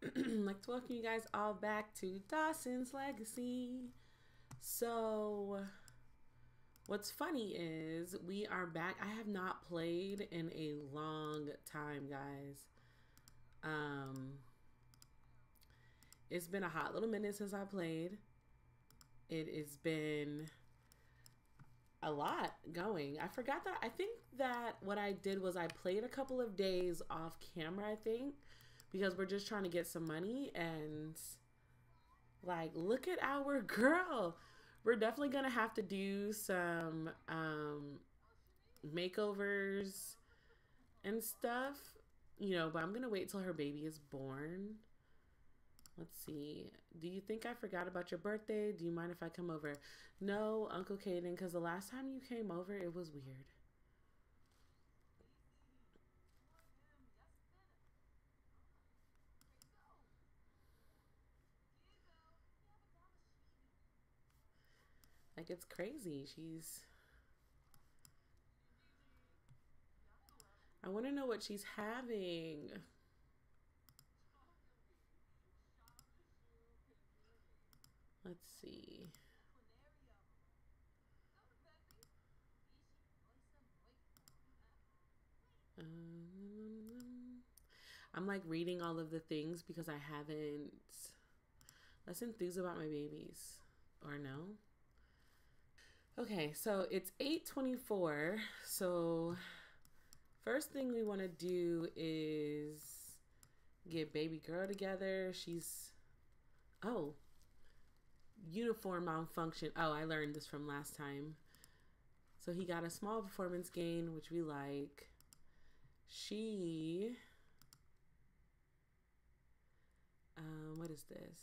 like to welcome you guys all back to Dawson's Legacy. So, what's funny is we are back. I have not played in a long time, guys. Um, it's been a hot little minute since I played. It has been a lot going. I forgot that. I think that what I did was I played a couple of days off camera, I think because we're just trying to get some money and like look at our girl. We're definitely gonna have to do some um makeovers and stuff you know but i'm gonna wait till her baby is born. Let's see. Do you think i forgot about your birthday? Do you mind if i come over? No uncle Caden, because the last time you came over it was weird Like it's crazy. She's I want to know what she's having. Let's see. Um, I'm like reading all of the things because I haven't. Let's enthuse about my babies. Or no? Okay, so it's 8:24. So first thing we want to do is get baby girl together. She's oh, uniform malfunction. Oh, I learned this from last time. So he got a small performance gain, which we like. She um what is this?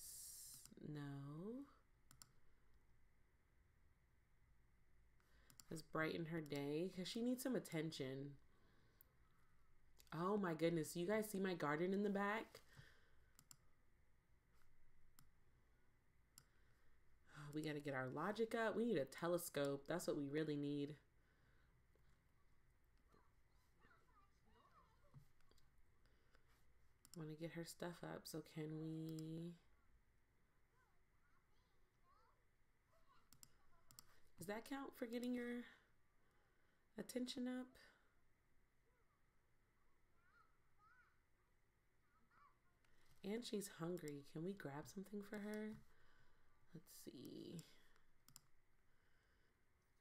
No. Has brightened her day because she needs some attention. Oh my goodness. You guys see my garden in the back? Oh, we got to get our logic up. We need a telescope. That's what we really need. want to get her stuff up. So can we... Does that count for getting your attention up? And she's hungry. Can we grab something for her? Let's see.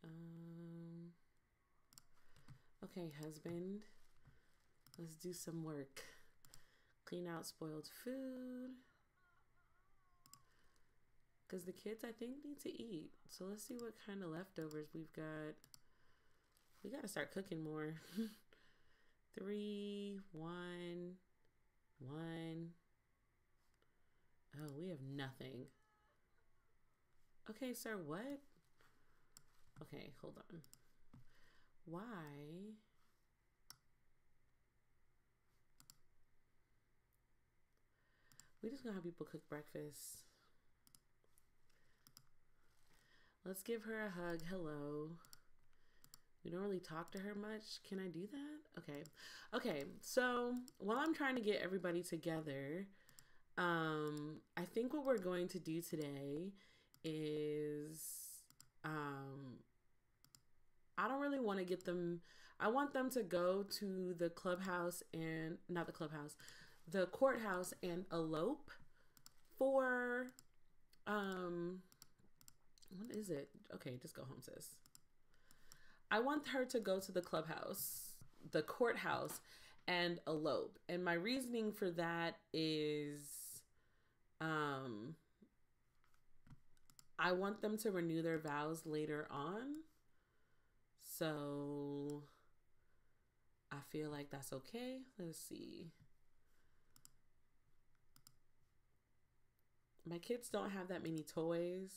Um, okay, husband. Let's do some work. Clean out spoiled food. Because the kids, I think, need to eat. So let's see what kind of leftovers we've got. We got to start cooking more. Three, one, one. Oh, we have nothing. Okay, sir, what? Okay, hold on. Why? We just gonna have people cook breakfast. Let's give her a hug. Hello. We don't really talk to her much. Can I do that? Okay. Okay. So while I'm trying to get everybody together, um, I think what we're going to do today is, um, I don't really want to get them. I want them to go to the clubhouse and not the clubhouse, the courthouse and elope for, um, what is it? Okay, just go home, sis. I want her to go to the clubhouse, the courthouse, and elope. And my reasoning for that is um I want them to renew their vows later on. So I feel like that's okay. Let's see. My kids don't have that many toys.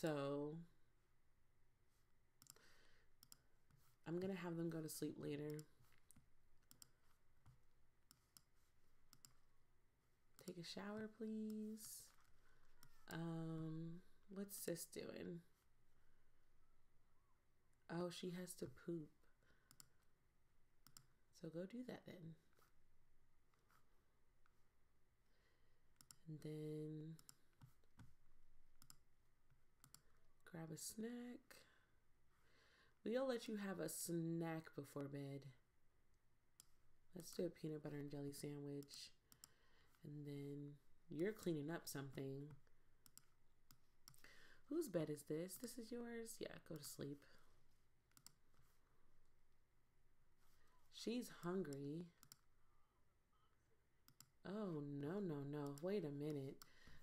So I'm going to have them go to sleep later. Take a shower, please. Um, what's sis doing? Oh, she has to poop. So go do that then. And then grab a snack. We'll let you have a snack before bed. Let's do a peanut butter and jelly sandwich. And then you're cleaning up something. Whose bed is this? This is yours? Yeah, go to sleep. She's hungry. Oh, no, no, no. Wait a minute.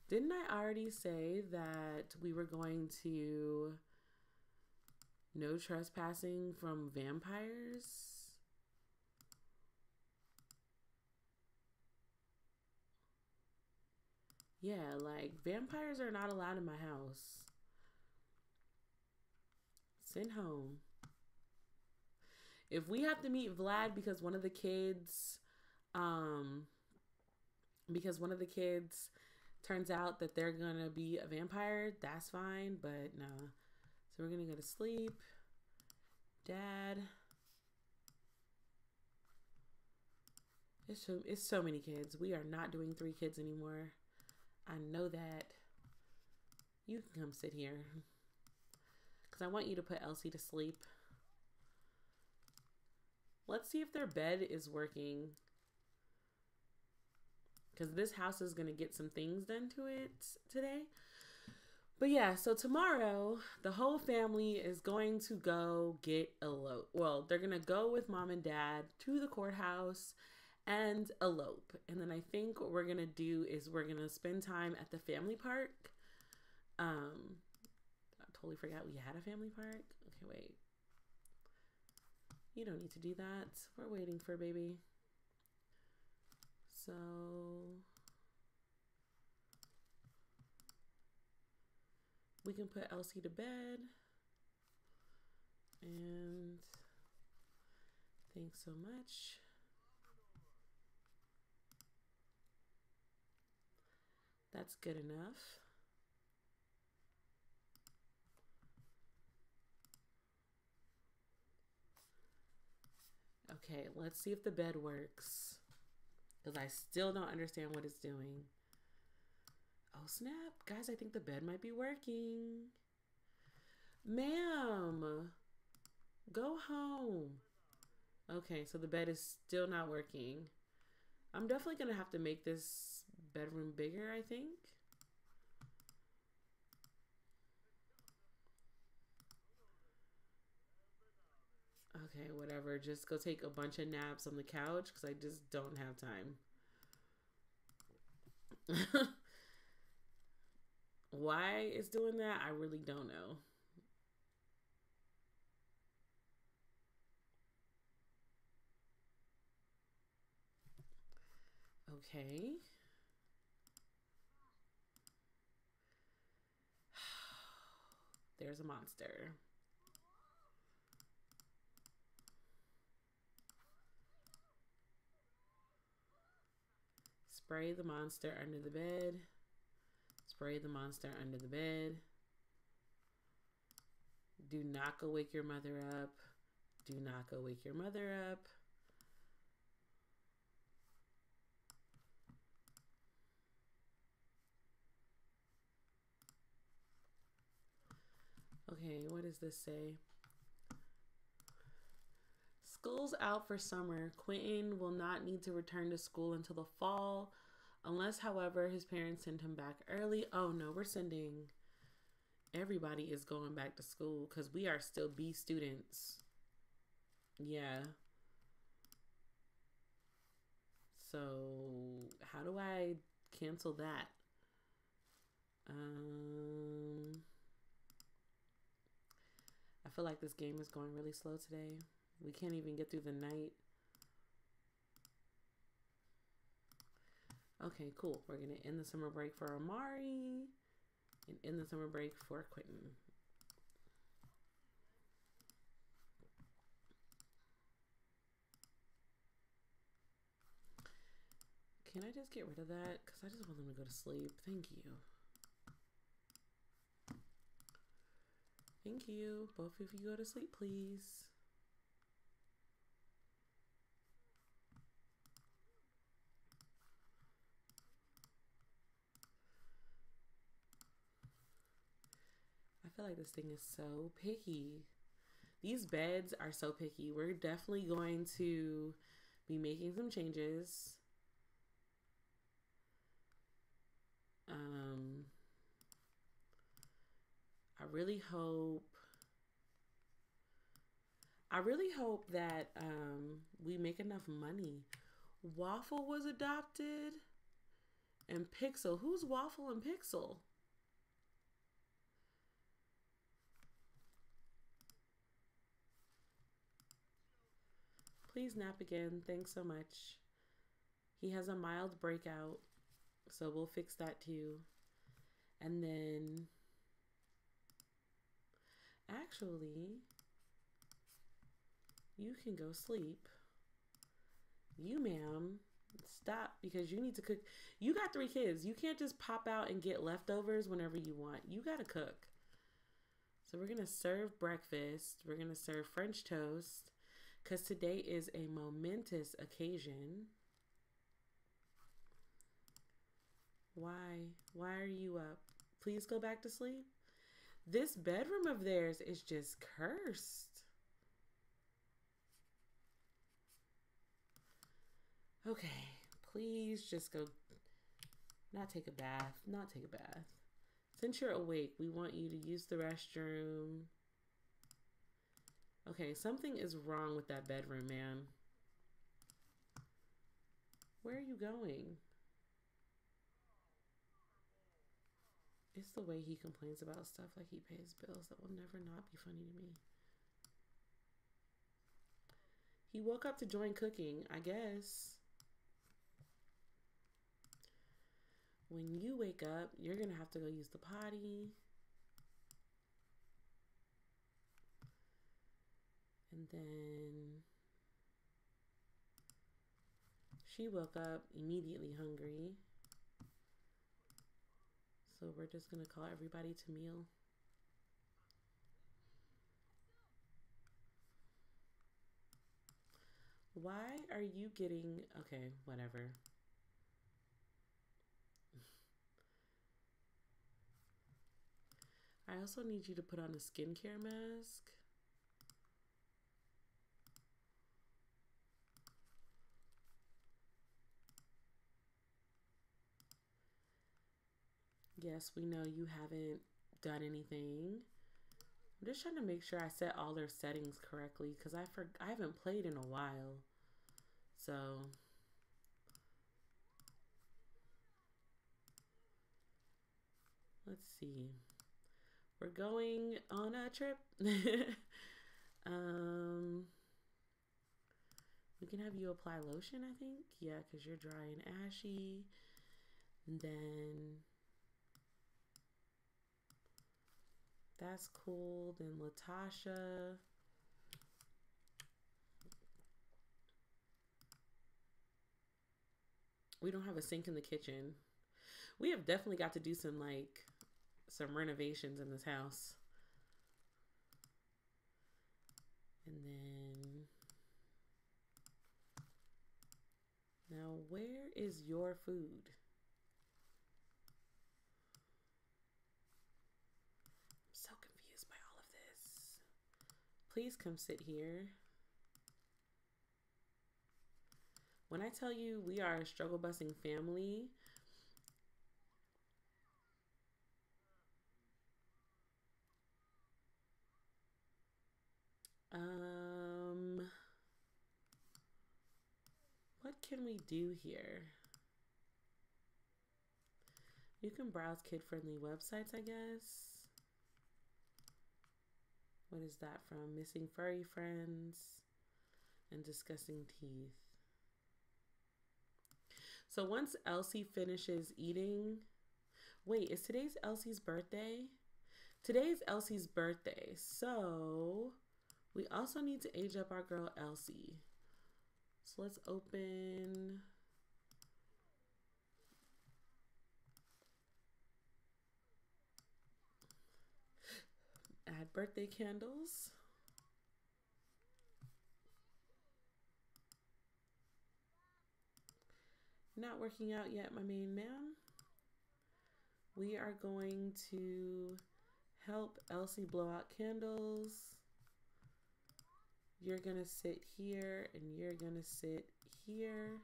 Didn't I already say that we were going to no trespassing from vampires? Yeah, like vampires are not allowed in my house. Send home. If we have to meet Vlad because one of the kids, um, because one of the kids turns out that they're gonna be a vampire, that's fine, but no. So we're gonna go to sleep. Dad. It's so, it's so many kids. We are not doing three kids anymore. I know that. You can come sit here. Because I want you to put Elsie to sleep. Let's see if their bed is working. Because this house is going to get some things done to it today. But yeah, so tomorrow the whole family is going to go get elope. Well, they're going to go with mom and dad to the courthouse and elope. And then I think what we're going to do is we're going to spend time at the family park. Um I totally forgot we had a family park. Okay, wait. You don't need to do that. We're waiting for baby. So we can put Elsie to bed. And thanks so much. That's good enough. Okay, let's see if the bed works. Because I still don't understand what it's doing. Oh, snap. Guys, I think the bed might be working. Ma'am, go home. Okay, so the bed is still not working. I'm definitely going to have to make this bedroom bigger, I think. Okay, whatever. Just go take a bunch of naps on the couch because I just don't have time. Why it's doing that, I really don't know. Okay. There's a monster. Spray the monster under the bed. Spray the monster under the bed. Do not go wake your mother up. Do not go wake your mother up. Okay, what does this say? School's out for summer. Quintin will not need to return to school until the fall, unless, however, his parents send him back early. Oh no, we're sending everybody is going back to school because we are still B students. Yeah. So, how do I cancel that? Um. I feel like this game is going really slow today. We can't even get through the night. Okay, cool. We're going to end the summer break for Amari and end the summer break for Quintin. Can I just get rid of that? Because I just want them to go to sleep. Thank you. Thank you. Both of you go to sleep, please. Feel like this thing is so picky. These beds are so picky. We're definitely going to be making some changes. Um, I really hope. I really hope that um, we make enough money. Waffle was adopted, and Pixel. Who's Waffle and Pixel? Please nap again. Thanks so much. He has a mild breakout, so we'll fix that too. And then, actually, you can go sleep. You, ma'am, stop because you need to cook. You got three kids. You can't just pop out and get leftovers whenever you want. You got to cook. So we're going to serve breakfast. We're going to serve French toast because today is a momentous occasion. Why? Why are you up? Please go back to sleep. This bedroom of theirs is just cursed. Okay, please just go, not take a bath, not take a bath. Since you're awake, we want you to use the restroom. Okay, something is wrong with that bedroom, man. Where are you going? It's the way he complains about stuff like he pays bills that will never not be funny to me. He woke up to join cooking, I guess. When you wake up, you're going to have to go use the potty. And then she woke up immediately hungry. So we're just going to call everybody to meal. Why are you getting... Okay, whatever. I also need you to put on a skincare mask. Yes, we know you haven't done anything. I'm just trying to make sure I set all their settings correctly because I for I haven't played in a while. So let's see. We're going on a trip. um we can have you apply lotion, I think. Yeah, because you're dry and ashy. And then That's cool. Then Latasha. We don't have a sink in the kitchen. We have definitely got to do some like some renovations in this house. And then now where is your food? Please come sit here. When I tell you we are a struggle busing family, um, what can we do here? You can browse kid-friendly websites, I guess. What is that from? Missing furry friends and discussing teeth. So once Elsie finishes eating, wait, is today's Elsie's birthday? Today's Elsie's birthday. So we also need to age up our girl Elsie. So let's open add birthday candles. Not working out yet, my main man. We are going to help Elsie blow out candles. You're to sit here and you're to sit here.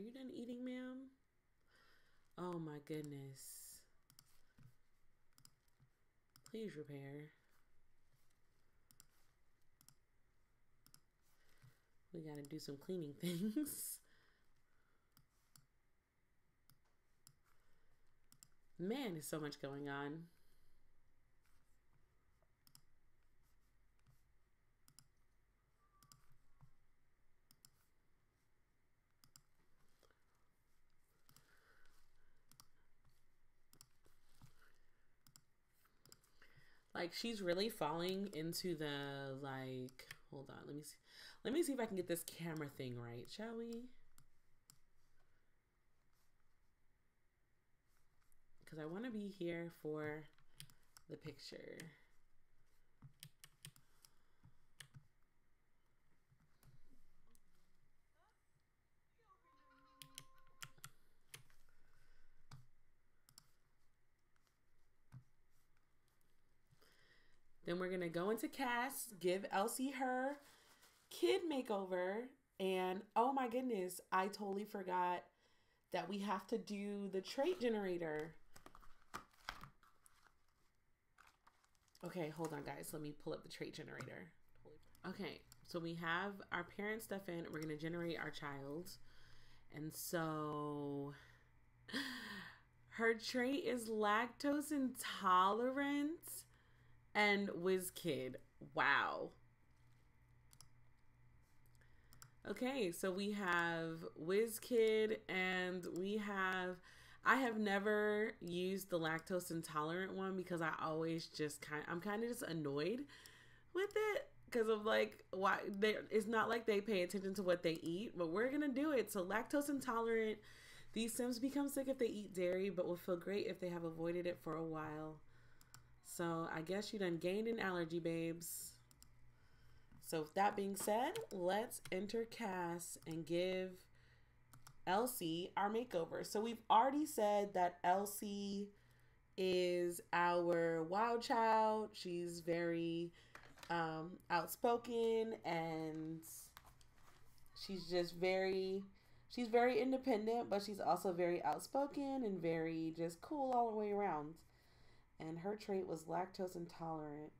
Are you done eating, ma'am? Oh my goodness. Please repair. We gotta do some cleaning things. Man, there's so much going on. Like she's really falling into the like hold on, let me see. Let me see if I can get this camera thing right, shall we? Cuz I want to be here for the picture. Then we're going to go into CAS, give Elsie her kid makeover. And oh my goodness, I totally forgot that we have to do the trait generator. Okay, hold on, guys. Let me pull up the trait generator. Okay, so we have our parent stuff in. We're going to generate our child. And so her trait is lactose intolerant and WizKid. Wow. Okay, so we have WizKid and we have I have never used the lactose intolerant one because I always just kind I'm kind of just annoyed with it because of like why they it's not like they pay attention to what they eat, but we're going to do it. So lactose intolerant these Sims become sick if they eat dairy, but will feel great if they have avoided it for a while. So I guess you done gained an allergy, babes. So with that being said, let's enter CAS and give Elsie our makeover. So we've already said that Elsie is our wild child. She's very um, outspoken and she's just very she's very independent, but she's also very outspoken and very just cool all the way around and her trait was lactose intolerant.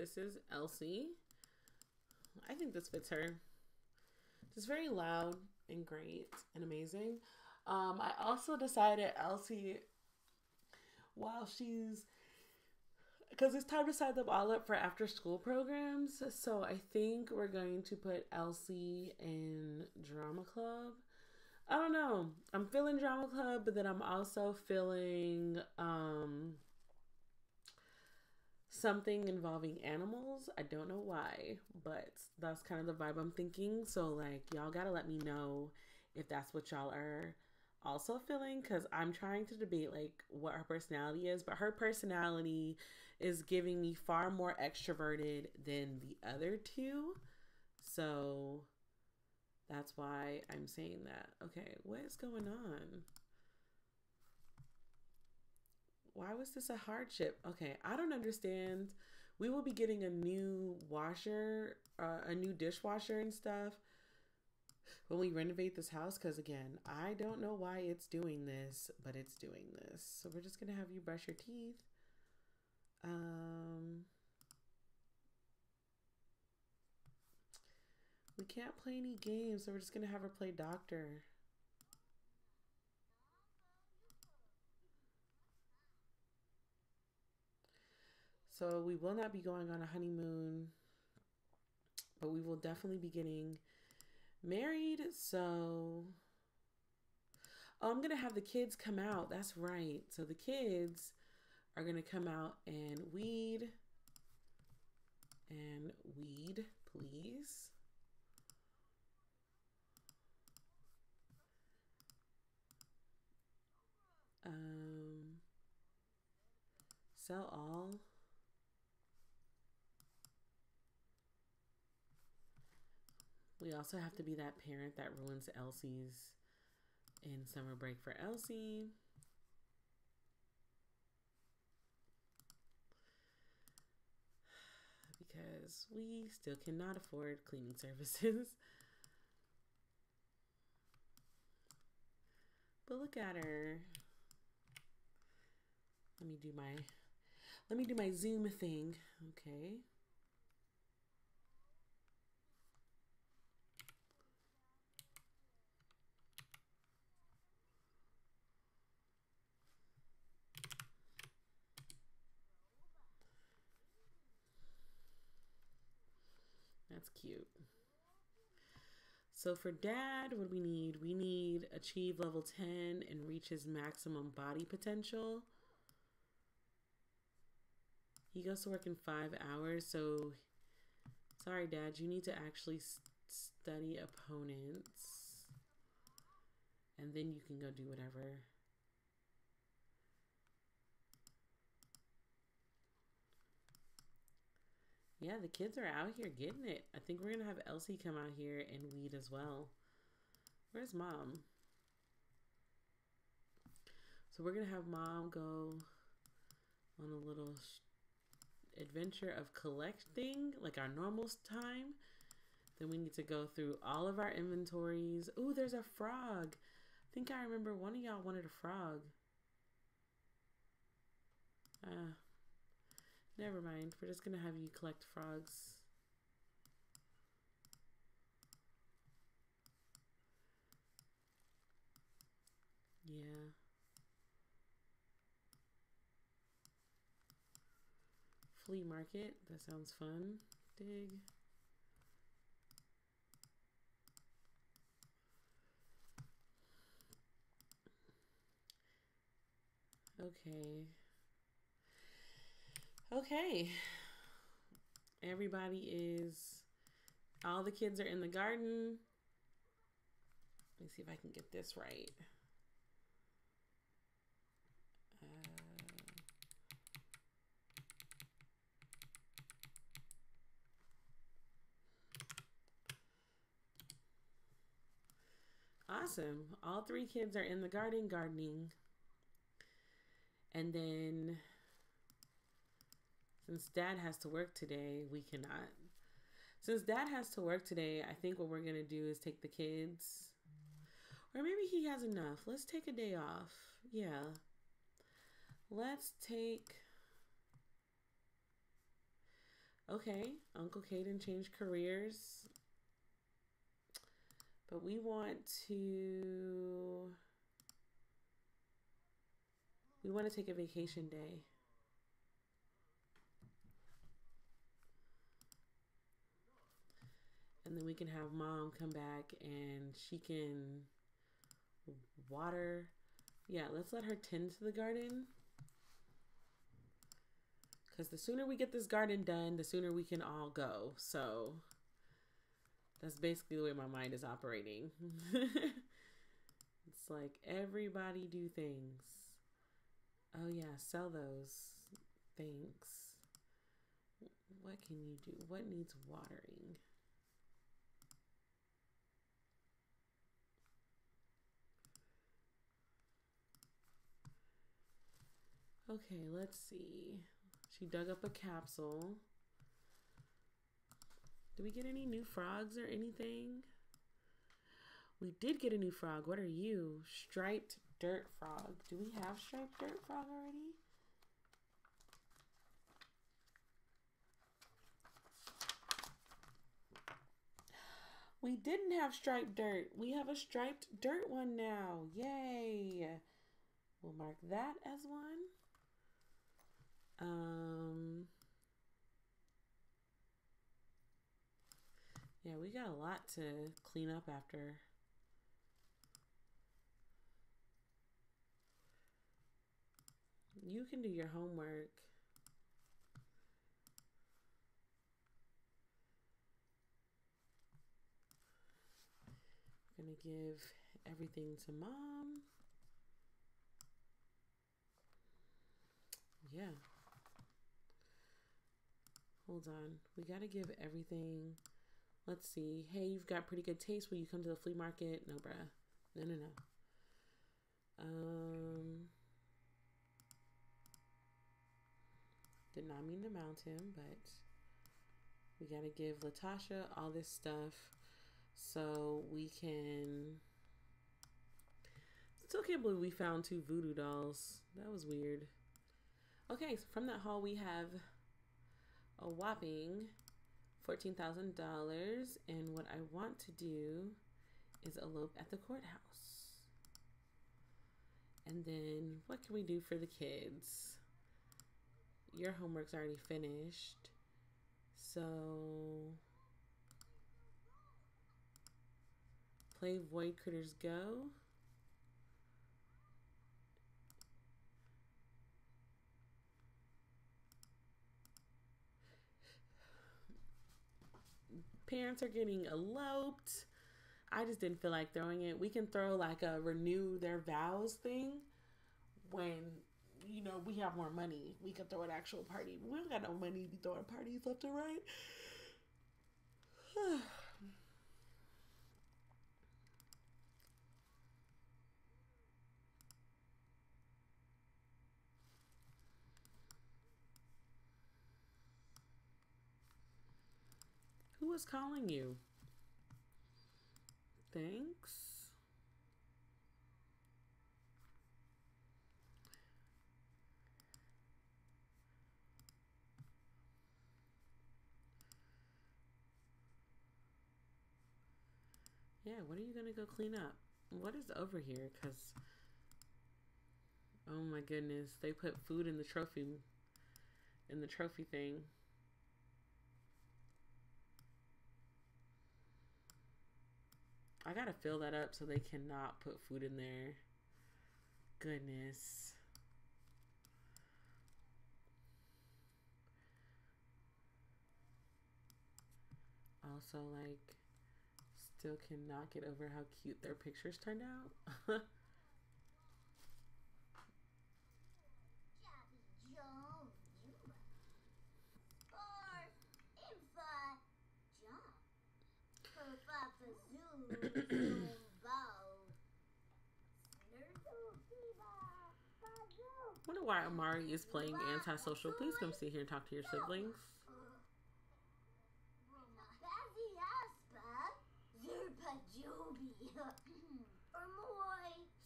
This is Elsie. I think this fits her. It's very loud and great and amazing. Um, I also decided Elsie, while she's, because it's time to sign them all up for after school programs. So I think we're going to put Elsie in drama club. I don't know. I'm feeling drama club, but then I'm also feeling um something involving animals. I don't know why, but that's kind of the vibe I'm thinking. So, like, y'all gotta let me know if that's what y'all are also feeling because I'm trying to debate like what her personality is, but her personality is giving me far more extroverted than the other two. So that's why I'm saying that. Okay, what is going on? Why was this a hardship? Okay, I don't understand. We will be getting a new washer, uh, a new dishwasher and stuff when we renovate this house because again i don't know why it's doing this but it's doing this so we're just gonna have you brush your teeth um we can't play any games so we're just gonna have her play doctor so we will not be going on a honeymoon but we will definitely be getting married. So, oh, I'm going to have the kids come out. That's right. So the kids are going to come out and weed and weed, please. Um, sell all. We also have to be that parent that ruins Elsie's in summer break for Elsie. Because we still cannot afford cleaning services. but look at her. Let me do my let me do my zoom thing. Okay. That's cute. So for dad, what do we need? We need achieve level 10 and reach his maximum body potential. He goes to work in five hours, so sorry, dad, you need to actually study opponents. And then you can go do whatever. Yeah, the kids are out here getting it. I think we're going to have Elsie come out here and weed as well. Where's mom? So we're going to have mom go on a little adventure of collecting, like our normal time. Then we need to go through all of our inventories. Ooh, there's a frog. I think I remember one of y'all wanted a frog. Ah. Uh, Never mind. We're just going to have you collect frogs. Yeah. Flea market. That sounds fun. Dig. Okay. Okay. Everybody is, all the kids are in the garden. Let me see if I can get this right. Uh, awesome. All three kids are in the garden gardening. And then since dad has to work today, we cannot. Since dad has to work today, I think what we're going to do is take the kids. Or maybe he has enough. Let's take a day off. Yeah. Let's take. Okay, Uncle Caden changed careers. But we want to. We want to take a vacation day. And then we can have mom come back and she can water. Yeah, let's let her tend to the garden. Because the sooner we get this garden done, the sooner we can all go. So that's basically the way my mind is operating. It's like everybody do things. Oh yeah, sell those. Thanks. What can you do? What needs watering? Okay, let's see. She dug up a capsule. Do we get any new frogs or anything? We did get a new frog. What are you? Striped dirt frog. Do we have striped dirt frog already? We didn't have striped dirt. We have a striped dirt one now. Yay. We'll mark that as one. Um, yeah, we got a lot to clean up after. You can do your homework. I'm gonna give everything to mom. Yeah. Hold on. We got to give everything. Let's see. Hey, you've got pretty good taste. Will you come to the flea market? No, bruh. No, no, no. Um, did not mean to mount him, but we got to give Latasha all this stuff so we can. Still can't believe we found two voodoo dolls. That was weird. Okay, so from that haul, we have a whopping $14,000. And what I want to do is elope at the courthouse. And then what can we do for the kids? Your homework's already finished. So play Void Critters Go. Parents are getting eloped. I just didn't feel like throwing it. We can throw like a renew their vows thing when you know we have more money. We can throw an actual party. We don't got no money to be throwing parties left and right. Who was calling you? Thanks. Yeah, what are you going to go clean up? What is over here? Because, oh my goodness, they put food in the trophy, in the trophy thing. I gotta fill that up so they cannot put food in there. Goodness. Also, like, still cannot get over how cute their pictures turned out. wonder why Amari is playing antisocial. Please come sit here and talk to your siblings.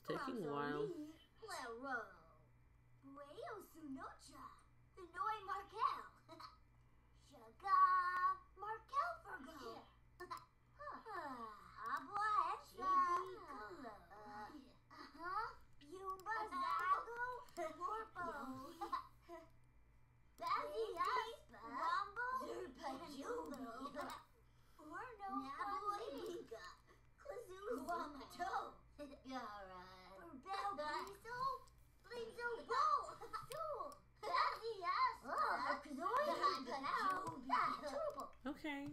It's taking a while. Okay.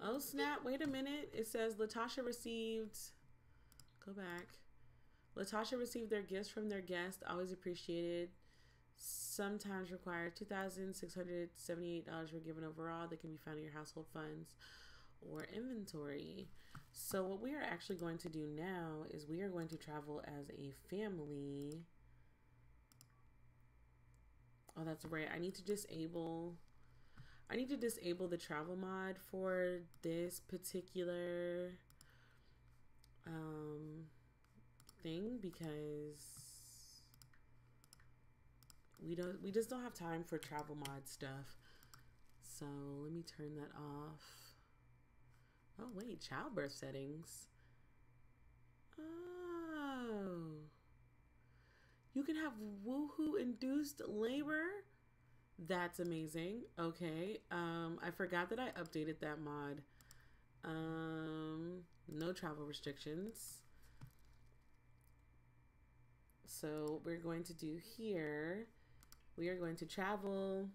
Oh snap! Wait a minute. It says Latasha received. Go back. Latasha received their gifts from their guest. Always appreciated. Sometimes require two thousand six hundred seventy-eight dollars were given overall. They can be found in your household funds or inventory. So what we are actually going to do now is we are going to travel as a family. Oh, that's right. I need to disable I need to disable the travel mod for this particular um, thing because we don't we just don't have time for travel mod stuff. So let me turn that off. Oh wait, childbirth settings. Oh. You can have woohoo induced labor that's amazing. Okay. Um, I forgot that I updated that mod. Um, no travel restrictions. So we're going to do here, we are going to travel.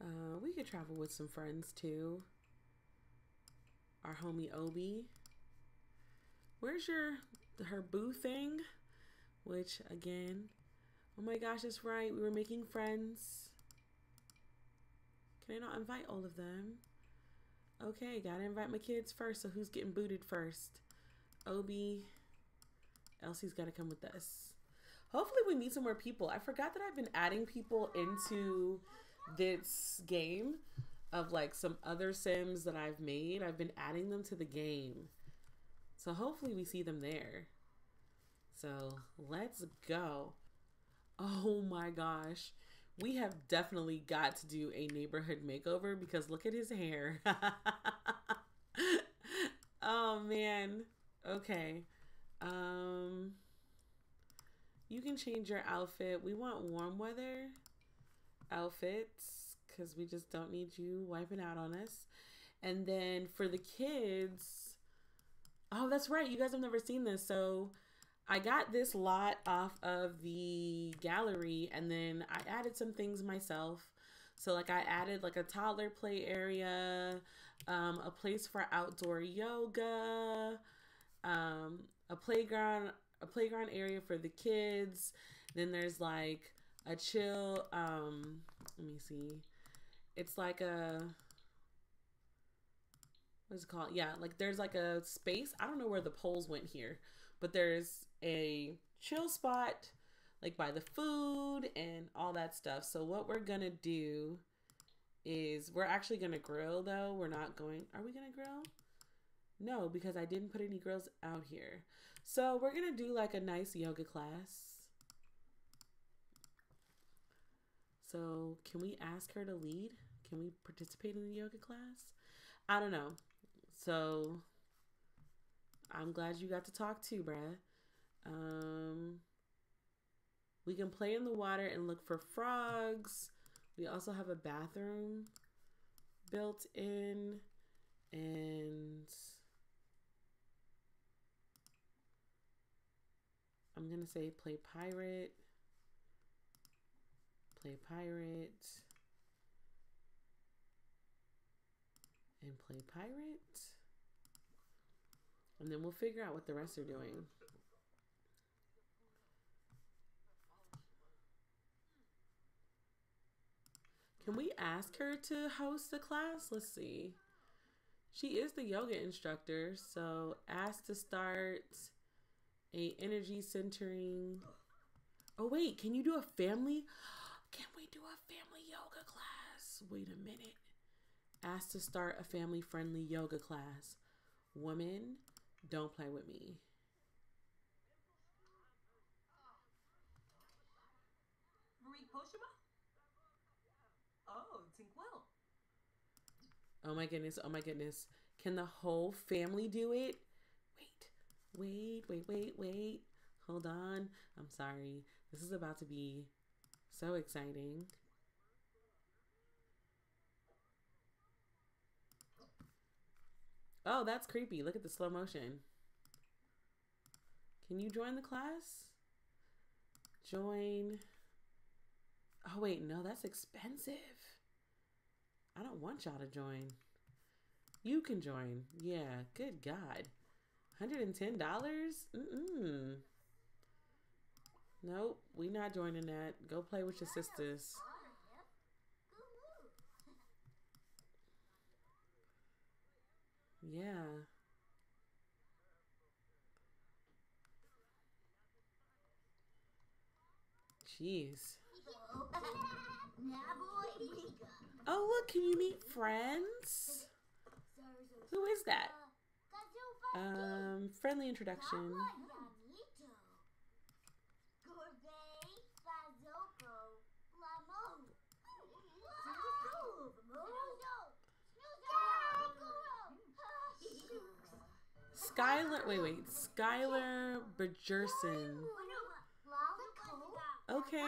Uh, we could travel with some friends too. Our homie Obi. Where's your her boo thing? Which again, Oh my gosh, that's right. We were making friends. Can I not invite all of them? Okay, gotta invite my kids first. So who's getting booted first? Obi. Elsie's gotta come with us. Hopefully we meet some more people. I forgot that I've been adding people into this game of like some other sims that I've made. I've been adding them to the game. So hopefully we see them there. So let's go. Oh my gosh. We have definitely got to do a neighborhood makeover because look at his hair. oh man. Okay. Um you can change your outfit. We want warm weather outfits cuz we just don't need you wiping out on us. And then for the kids, oh, that's right. You guys have never seen this. So I got this lot off of the gallery and then I added some things myself. So like I added like a toddler play area, um, a place for outdoor yoga, um, a playground, a playground area for the kids. Then there's like a chill, um, let me see. It's like a, what's it called? Yeah, like there's like a space. I don't know where the poles went here, but there's a chill spot like by the food and all that stuff. So what we're gonna do is we're actually gonna grill though. We're not going, are we gonna grill? No, because I didn't put any grills out here. So we're gonna do like a nice yoga class. So can we ask her to lead? Can we participate in the yoga class? I don't know. So I'm glad you got to talk too, bruh. Um, we can play in the water and look for frogs. We also have a bathroom built in and I'm going to say play pirate, play pirate, and play pirate. And then we'll figure out what the rest are doing. Can we ask her to host the class? Let's see. She is the yoga instructor, so ask to start a energy centering. Oh wait, can you do a family? Can we do a family yoga class? Wait a minute. Ask to start a family friendly yoga class. Woman, don't play with me. Oh Tinkwell. Oh my goodness. Oh my goodness. Can the whole family do it? Wait, wait, wait, wait, wait. Hold on. I'm sorry. This is about to be so exciting. Oh, that's creepy. Look at the slow motion. Can you join the class? Join. Oh, wait, no, that's expensive. I don't want y'all to join. You can join. Yeah, good God. $110? Mm-mm. Nope, we not joining that. Go play with your sisters. Yeah. Jeez. Oh, look, can you meet friends? Who is that? Um, friendly introduction. Skylar, wait, wait, Skylar Bergerson. Okay.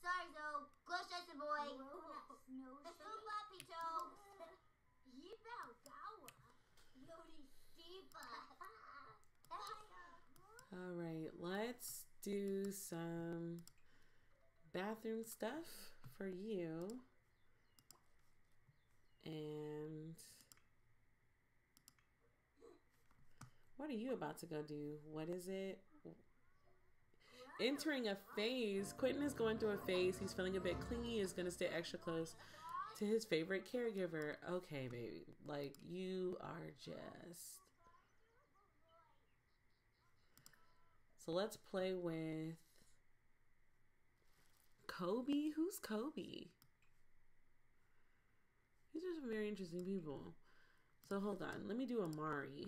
Sorry, Zoe. Close Jason boy. It's too floppy, Joe. All right, let's do some bathroom stuff for you. And what are you about to go do? What is it? Entering a phase. Quintin is going through a phase. He's feeling a bit clingy. Is going to stay extra close to his favorite caregiver. Okay, baby. Like, you are just. So let's play with Kobe. Who's Kobe? These are some very interesting people. So hold on. Let me do Amari.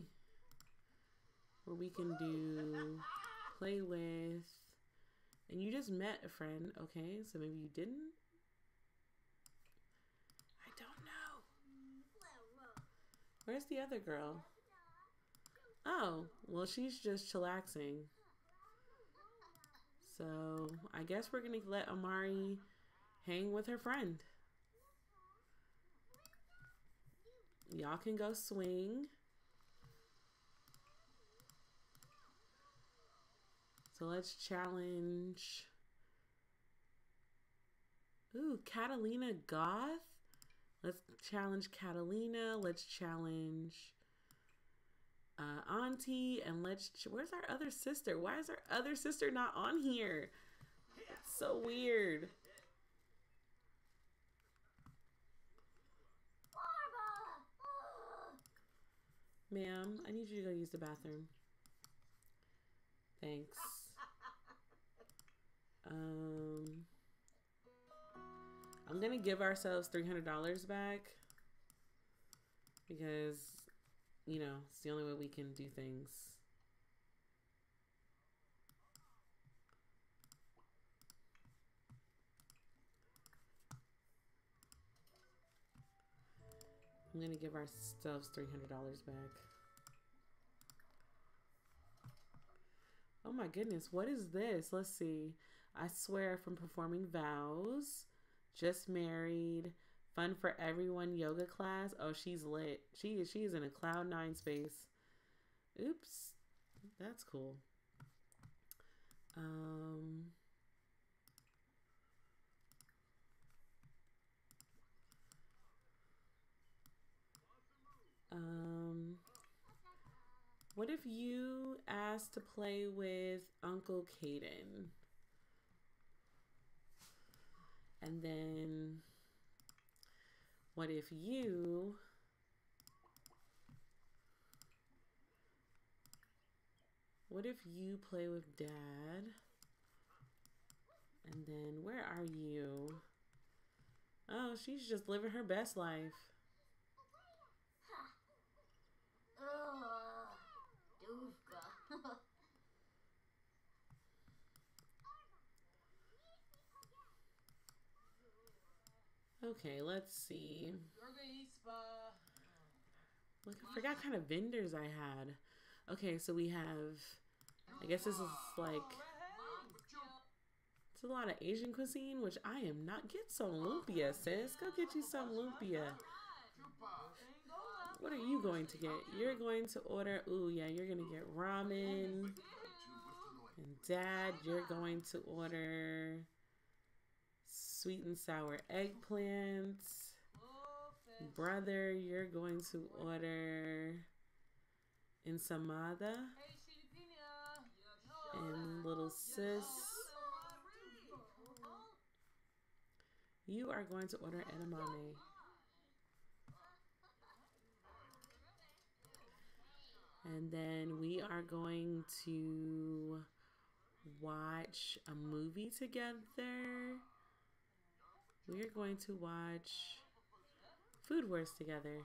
Where we can do play with. And you just met a friend, okay? So maybe you didn't? I don't know. Where's the other girl? Oh, well, she's just chillaxing. So I guess we're going to let Amari hang with her friend. Y'all can go swing. So let's challenge. Ooh, Catalina Goth. Let's challenge Catalina. Let's challenge uh, Auntie. And let's. Where's our other sister? Why is our other sister not on here? So weird. Ma'am, I need you to go use the bathroom. Thanks. Um, I'm gonna give ourselves three hundred dollars back because you know it's the only way we can do things. I'm gonna give ourselves three hundred dollars back. Oh my goodness, what is this? Let's see. I swear from performing vows, just married, fun for everyone yoga class. Oh, she's lit. She is she is in a cloud nine space. Oops. That's cool. Um Um what if you asked to play with Uncle Caden? And then what if you What if you play with dad? And then where are you? Oh, she's just living her best life. Okay, let's see. Look, I forgot kind of vendors I had. Okay, so we have, I guess this is like, it's a lot of Asian cuisine, which I am not. Get some lumpia, sis. Go get you some lumpia. What are you going to get? You're going to order. Ooh, yeah, you're gonna get ramen. And dad, you're going to order sweet and sour eggplants. Brother, you're going to order ensaymada. And little sis, you are going to order edamame. And then we are going to watch a movie together. We are going to watch Food Wars together.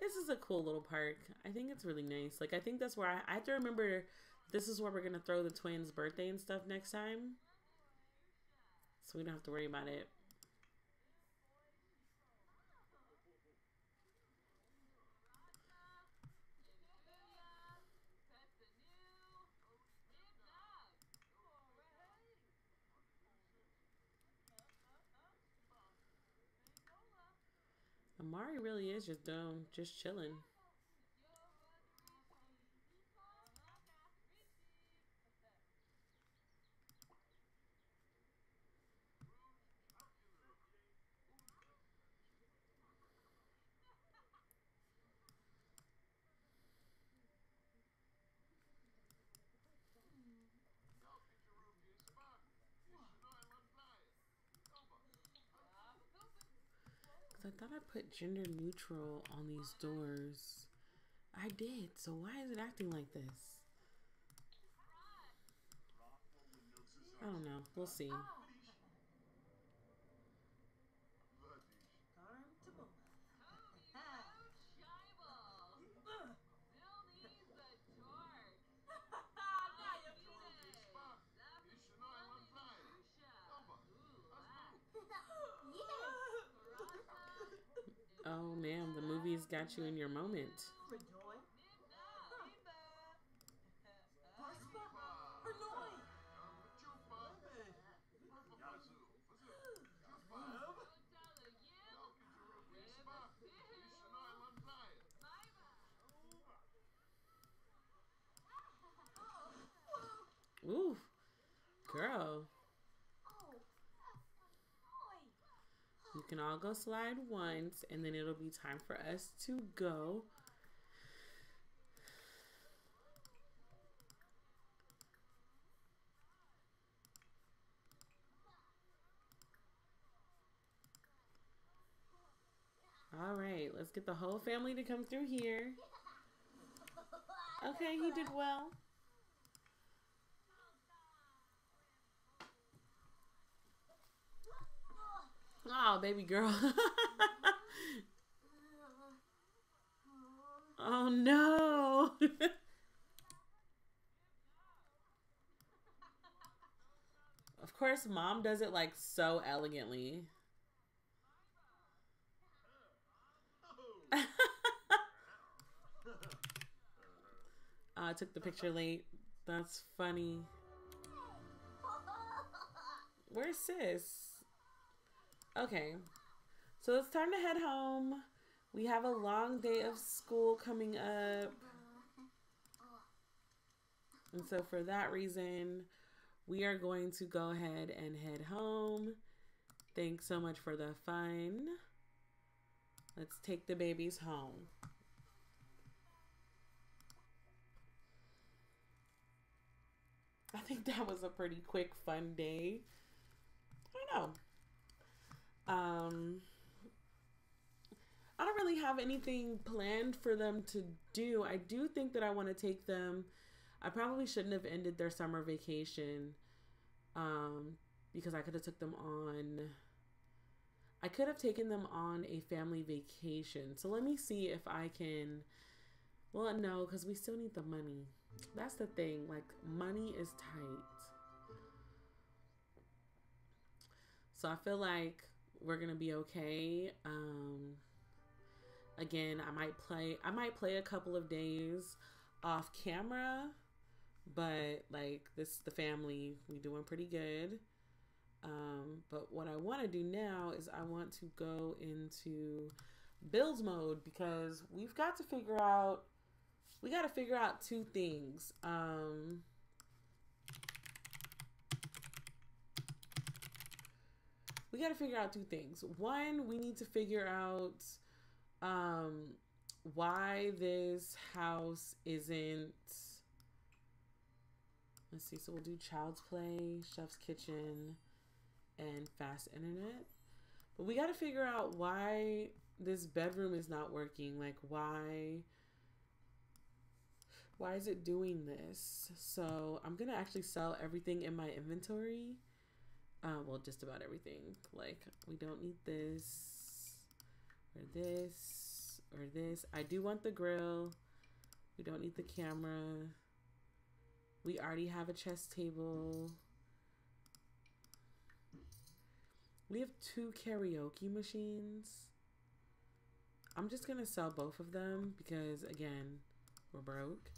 This is a cool little park. I think it's really nice. Like, I think that's where I, I have to remember this is where we're going to throw the twins' birthday and stuff next time. So we don't have to worry about it. Amari really is just dumb, just chilling. I thought I put gender neutral on these doors. I did, so why is it acting like this? I don't know. We'll see. Oh, man, the movie's got you in your moment. Ooh, girl. You can all go slide once, and then it'll be time for us to go. All right, let's get the whole family to come through here. Okay, he did well. Oh, baby girl. oh, no. of course, mom does it like so elegantly. I took the picture late. That's funny. Where's sis? Okay. So it's time to head home. We have a long day of school coming up. And so for that reason, we are going to go ahead and head home. Thanks so much for the fun. Let's take the babies home. I think that was a pretty quick, fun day. I don't know. Um, I don't really have anything planned for them to do. I do think that I want to take them. I probably shouldn't have ended their summer vacation um, because I could have took them on. I could have taken them on a family vacation. So let me see if I can. Well, no, because we still need the money. That's the thing. Like, money is tight. So I feel like we're gonna be okay. Um, again, I might play. I might play a couple of days off camera, but like this, the family, we doing pretty good. Um, but what I want to do now is I want to go into build mode because we've got to figure out we got to figure out two things. Um, we got to figure out two things. One, we need to figure out um, why this house isn't. Let's see. So we'll do Child's Play, Chef's Kitchen, and Fast Internet. But we got to figure out why this bedroom is not working. Like, why why is it doing this? So I'm gonna actually sell everything in my inventory. Uh, well, just about everything. Like we don't need this or this or this. I do want the grill. We don't need the camera. We already have a chess table. We have two karaoke machines. I'm just gonna sell both of them because again, we're broke.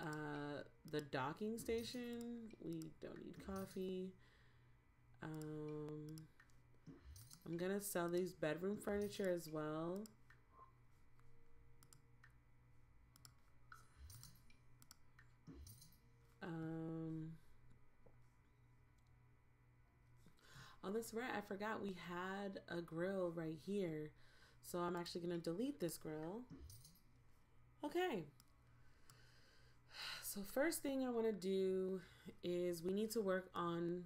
Uh, the docking station, we don't need coffee. Um, I'm gonna sell these bedroom furniture as well. Um, oh, that's right. I forgot we had a grill right here. So I'm actually going to delete this grill. Okay. So first thing I want to do is we need to work on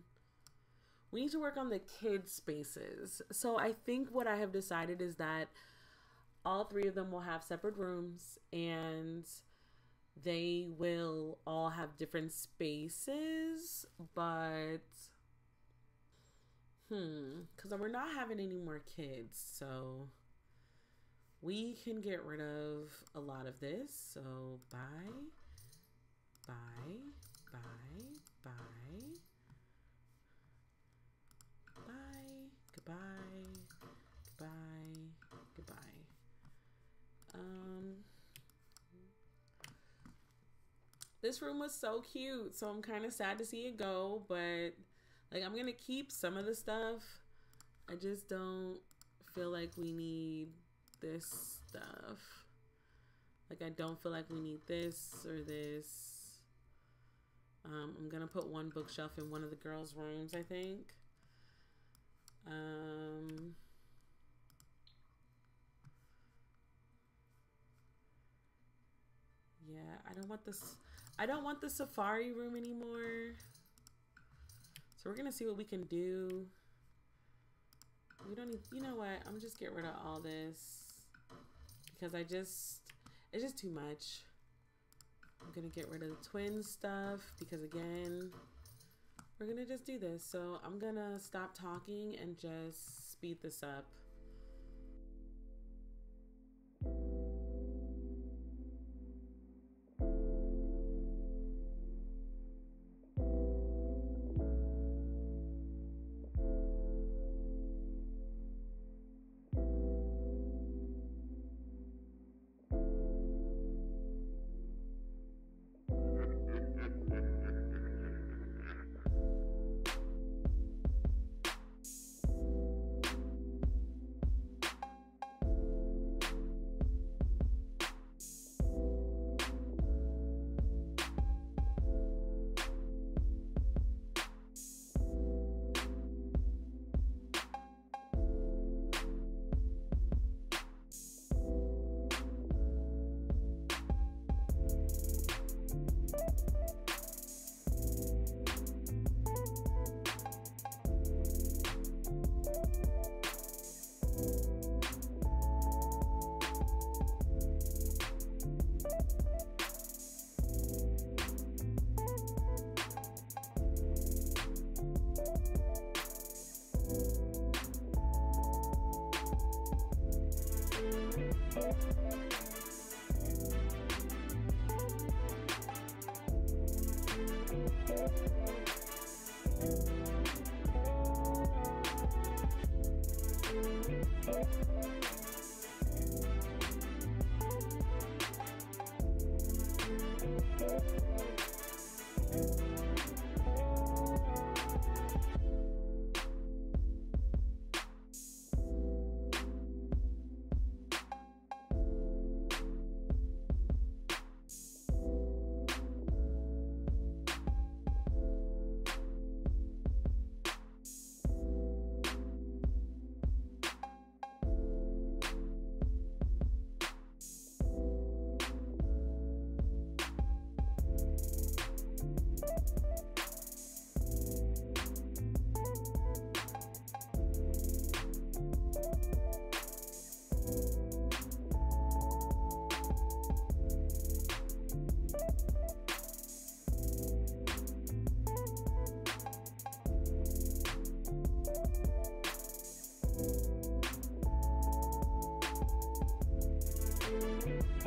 we need to work on the kids spaces. So I think what I have decided is that all three of them will have separate rooms and they will all have different spaces, but hmm, cuz we're not having any more kids. So we can get rid of a lot of this. So bye, bye, bye, bye, bye, goodbye, goodbye, goodbye. Um, this room was so cute, so I'm kind of sad to see it go, but like I'm gonna keep some of the stuff. I just don't feel like we need this stuff. Like I don't feel like we need this or this. Um, I'm gonna put one bookshelf in one of the girls' rooms, I think. Um, yeah, I don't want this. I don't want the safari room anymore. So we're gonna see what we can do. We don't need. You know what? I'm just get rid of all this because I just, it's just too much. I'm to get rid of the twin stuff because again, we're to just do this. So I'm to stop talking and just speed this up.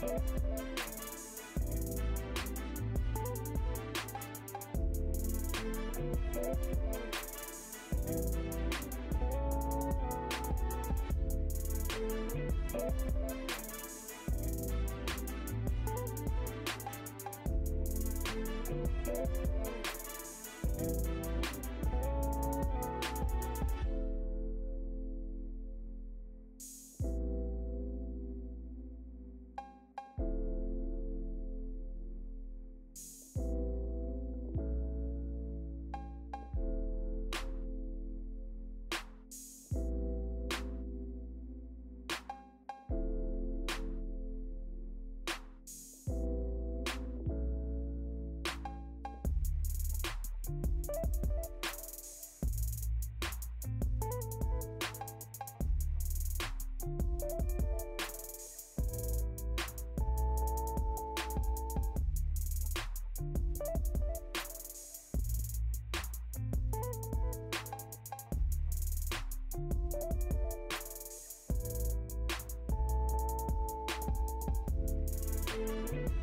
Thank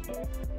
you.